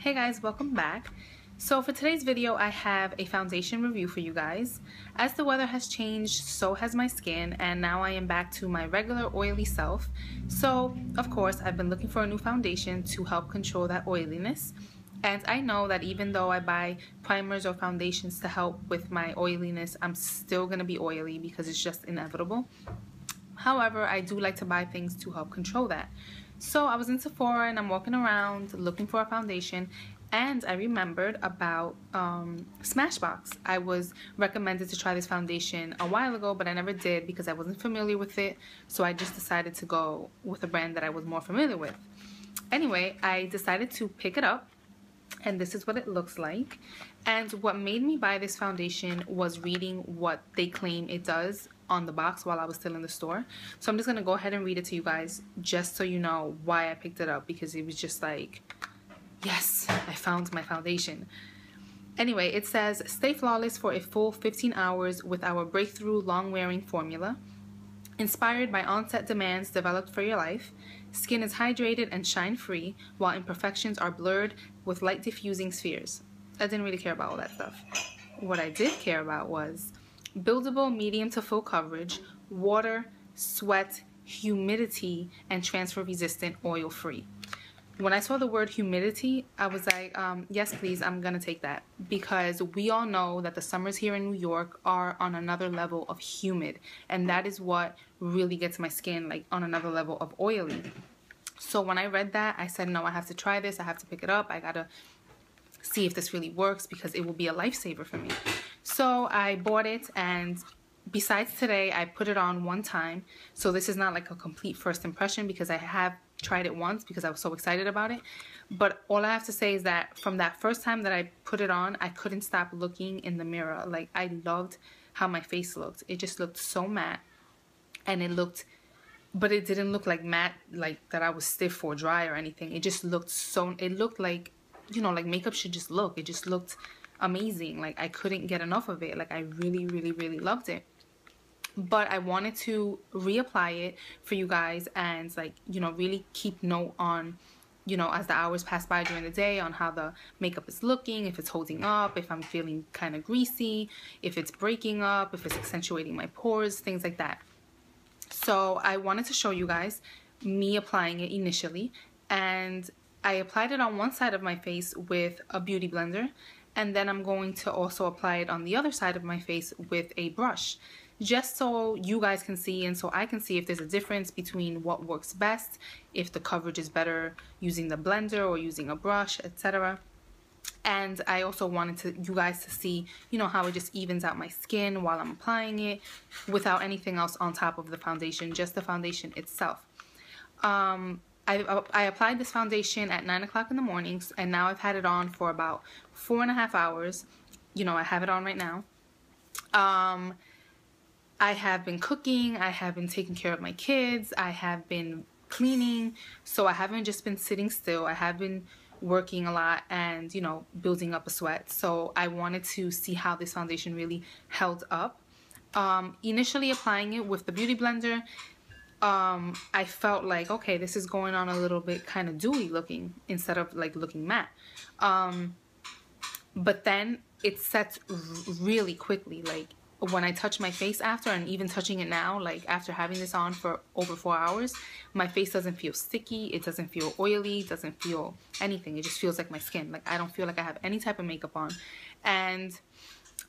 Hey guys, welcome back. So for today's video, I have a foundation review for you guys. As the weather has changed, so has my skin, and now I am back to my regular oily self. So, of course, I've been looking for a new foundation to help control that oiliness. And I know that even though I buy primers or foundations to help with my oiliness, I'm still to be oily because it's just inevitable. However, I do like to buy things to help control that. So I was in Sephora and I'm walking around looking for a foundation and I remembered about um, Smashbox. I was recommended to try this foundation a while ago, but I never did because I wasn't familiar with it. So I just decided to go with a brand that I was more familiar with. Anyway, I decided to pick it up and this is what it looks like. And what made me buy this foundation was reading what they claim it does on the box while I was still in the store. So I'm just going to go ahead and read it to you guys just so you know why I picked it up because it was just like, yes, I found my foundation. Anyway, it says, stay flawless for a full 15 hours with our breakthrough long-wearing formula. Inspired by onset demands developed for your life, skin is hydrated and shine-free while imperfections are blurred with light diffusing spheres. I didn't really care about all that stuff. What I did care about was buildable medium to full coverage, water, sweat, humidity, and transfer resistant oil free. When I saw the word humidity, I was like, um, yes, please, I'm to take that. Because we all know that the summers here in New York are on another level of humid. And that is what really gets my skin like on another level of oily. So when I read that, I said, no, I have to try this. I have to pick it up. I got to see if this really works because it will be a lifesaver for me. So I bought it and besides today, I put it on one time. So this is not like a complete first impression because I have tried it once because I was so excited about it. But all I have to say is that from that first time that I put it on, I couldn't stop looking in the mirror. Like I loved how my face looked. It just looked so matte and it looked but it didn't look like matte like that I was stiff or dry or anything. It just looked so it looked like you know like makeup should just look. It just looked amazing. Like I couldn't get enough of it. Like I really, really, really loved it. But I wanted to reapply it for you guys and like, you know, really keep note on, you know, as the hours pass by during the day on how the makeup is looking, if it's holding up, if I'm feeling kind of greasy, if it's breaking up, if it's accentuating my pores, things like that. So I wanted to show you guys me applying it initially and I applied it on one side of my face with a beauty blender and then I'm going to also apply it on the other side of my face with a brush just so you guys can see and so I can see if there's a difference between what works best if the coverage is better using the blender or using a brush etc and I also wanted to you guys to see you know how it just evens out my skin while I'm applying it without anything else on top of the foundation just the foundation itself. Um, I, I applied this foundation at 9 o'clock in the mornings and now I've had it on for about four and a half hours. You know, I have it on right now. Um, I have been cooking. I have been taking care of my kids. I have been cleaning. So I haven't just been sitting still. I have been working a lot and, you know, building up a sweat. So I wanted to see how this foundation really held up. Um, initially applying it with the Beauty Blender, um, I felt like, okay, this is going on a little bit kind of dewy looking instead of like looking matte. Um, but then it sets really quickly. Like when I touch my face after and even touching it now, like after having this on for over four hours, my face doesn't feel sticky. It doesn't feel oily. doesn't feel anything. It just feels like my skin. Like I don't feel like I have any type of makeup on. And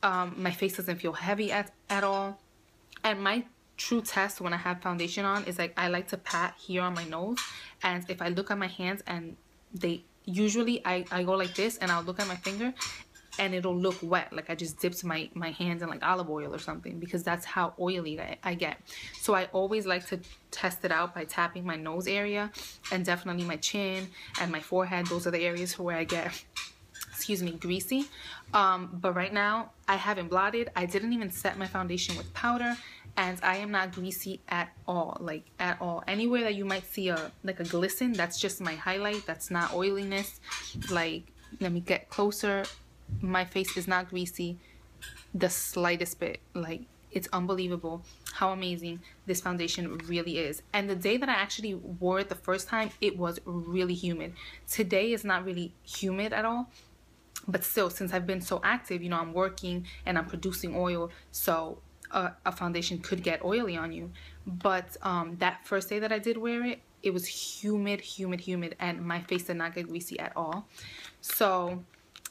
um, my face doesn't feel heavy at, at all. And my true test when I have foundation on is like I like to pat here on my nose and if I look at my hands and they usually I, I go like this and I'll look at my finger and it'll look wet like I just dipped my my hands in like olive oil or something because that's how oily I, I get. So I always like to test it out by tapping my nose area and definitely my chin and my forehead. Those are the areas where I get excuse me greasy. Um, but right now I haven't blotted. I didn't even set my foundation with powder and I am not greasy at all like at all anywhere that you might see a like a glisten that's just my highlight that's not oiliness like let me get closer my face is not greasy the slightest bit like it's unbelievable how amazing this foundation really is. And the day that I actually wore it the first time, it was really humid. Today is not really humid at all. But still, since I've been so active, you know, I'm working and I'm producing oil, so a, a foundation could get oily on you. But um, that first day that I did wear it, it was humid, humid, humid, and my face did not get greasy at all. So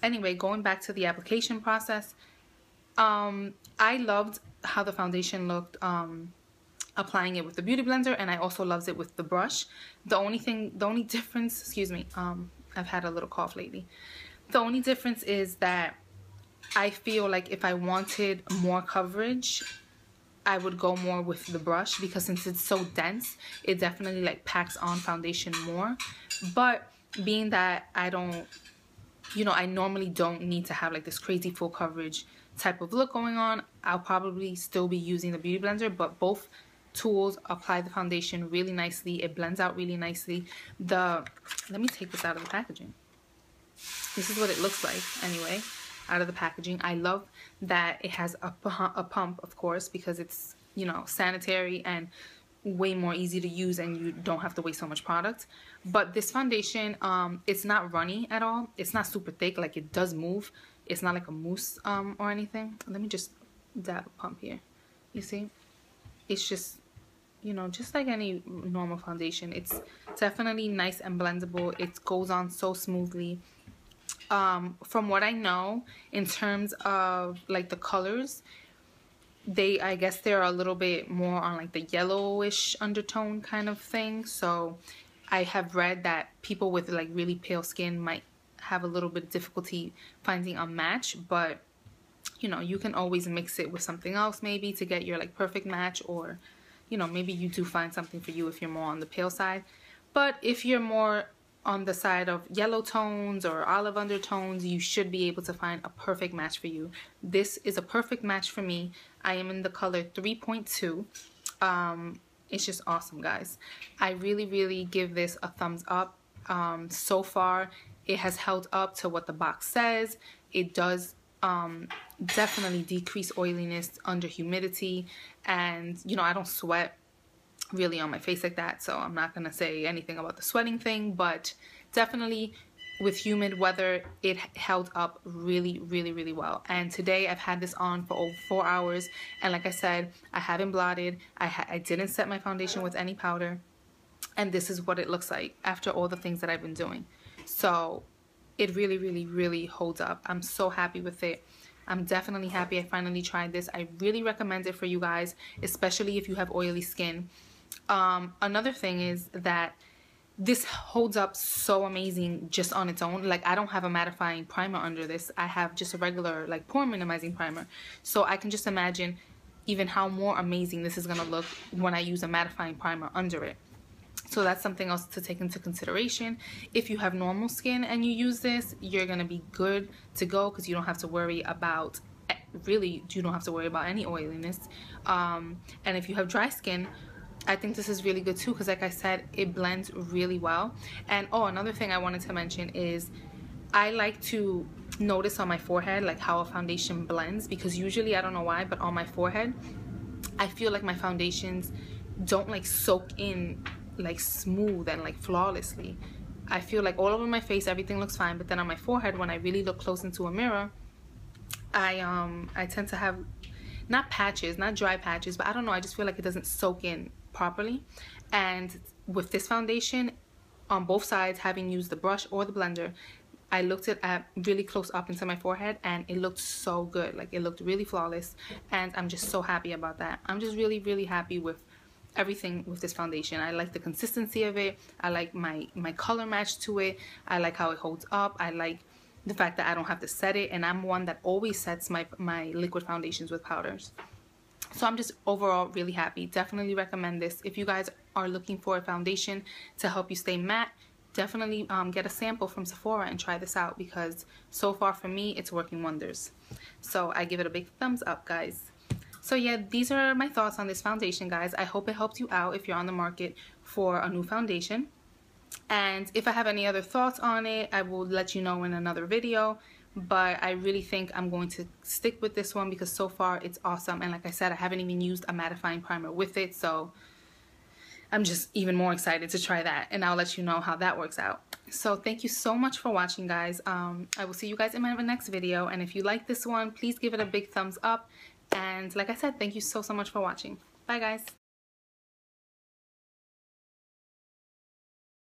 anyway, going back to the application process, um, I loved how the foundation looked um, applying it with the beauty blender and I also loved it with the brush. The only thing, the only difference, excuse me, um, I've had a little cough lately. The only difference is that I feel like if I wanted more coverage, I would go more with the brush because since it's so dense, it definitely like packs on foundation more. But being that I don't, you know, I normally don't need to have like this crazy full coverage type of look going on, I'll probably still be using the Beauty Blender, but both tools apply the foundation really nicely. It blends out really nicely. The Let me take this out of the packaging. This is what it looks like anyway, out of the packaging. I love that it has a, a pump, of course, because it's, you know, sanitary and way more easy to use and you don't have to waste so much product but this foundation um it's not runny at all it's not super thick like it does move it's not like a mousse um, or anything. Let me just dab a pump here. You see? It's just, you know, just like any normal foundation. It's definitely nice and blendable. It goes on so smoothly. Um, from what I know, in terms of like the colors, they, I guess they're a little bit more on like the yellowish undertone kind of thing. So I have read that people with like really pale skin might have a little bit of difficulty finding a match, but you know, you can always mix it with something else maybe to get your like perfect match or you know, maybe you do find something for you if you're more on the pale side. But if you're more on the side of yellow tones or olive undertones, you should be able to find a perfect match for you. This is a perfect match for me. I am in the color 3.2. Um, it's just awesome, guys. I really, really give this a thumbs up. Um, so far, it has held up to what the box says. It does um, definitely decrease oiliness under humidity. And, you know, I don't sweat really on my face like that. So I'm not to say anything about the sweating thing. But definitely with humid weather, it held up really, really, really well. And today I've had this on for over four hours. And like I said, I haven't blotted. I, I didn't set my foundation with any powder. And this is what it looks like after all the things that I've been doing. So it really, really, really holds up. I'm so happy with it. I'm definitely happy I finally tried this. I really recommend it for you guys, especially if you have oily skin. Um, another thing is that this holds up so amazing just on its own. Like I don't have a mattifying primer under this. I have just a regular like pore minimizing primer. So I can just imagine even how more amazing this is going to look when I use a mattifying primer under it. So that's something else to take into consideration. If you have normal skin and you use this, you're going to be good to go because you don't have to worry about eh, really you don't have to worry about any oiliness. Um, and if you have dry skin, I think this is really good too because like I said, it blends really well. And oh, another thing I wanted to mention is I like to notice on my forehead like how a foundation blends because usually I don't know why, but on my forehead, I feel like my foundations don't like soak in like smooth and like flawlessly. I feel like all over my face everything looks fine, but then on my forehead when I really look close into a mirror, I um I tend to have not patches, not dry patches, but I don't know, I just feel like it doesn't soak in properly. And with this foundation on both sides, having used the brush or the blender, I looked it at really close up into my forehead and it looked so good. Like it looked really flawless and I'm just so happy about that. I'm just really, really happy with everything with this foundation. I like the consistency of it. I like my, my color match to it. I like how it holds up. I like the fact that I don't have to set it and I'm one that always sets my, my liquid foundations with powders. So I'm just overall really happy. Definitely recommend this. If you guys are looking for a foundation to help you stay matte, definitely um, get a sample from Sephora and try this out because so far for me, it's working wonders. So I give it a big thumbs up, guys. So yeah, these are my thoughts on this foundation, guys. I hope it helped you out if you're on the market for a new foundation. And if I have any other thoughts on it, I will let you know in another video. But I really think I'm going to stick with this one because so far it's awesome and like I said I haven't even used a mattifying primer with it so I'm just even more excited to try that and I'll let you know how that works out. So thank you so much for watching guys. Um, I will see you guys in my next video and if you like this one please give it a big thumbs up and like I said thank you so so much for watching. Bye guys.